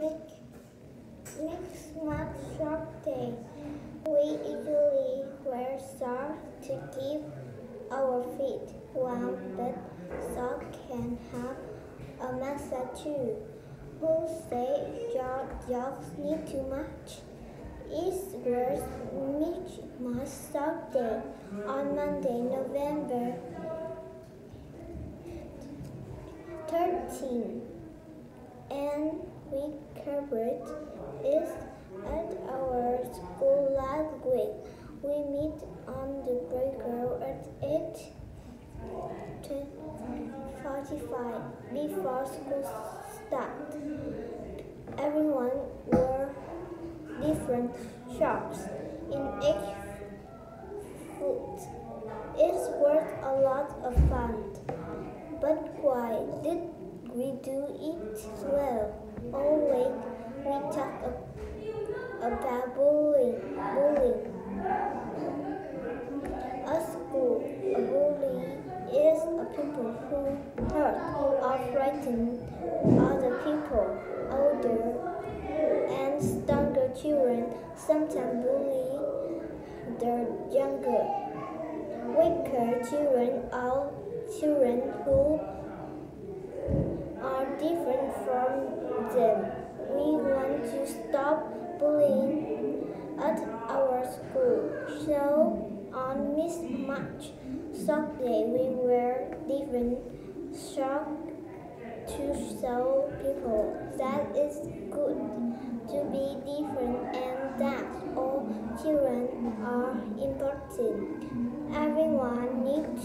Make, next Mark Sock Day. We usually wear socks to keep our feet warm, but socks can have a message too. Who say your dogs need too much? It's worth World Mickey Sock Day on Monday, November 13. Covered it at our school last week. We meet on the playground at 8.45 before school starts. Everyone wore different shocks in each foot. It was a lot of fun. But why did we do it well? Oh wait, we talked about bullying. Bullying. At school, a bully is a people who hurt or frighten other people. Older and stronger children sometimes bully the younger, weaker children or children who Sock Day, we wear different socks to show people that it's good to be different and that all children are important. Everyone needs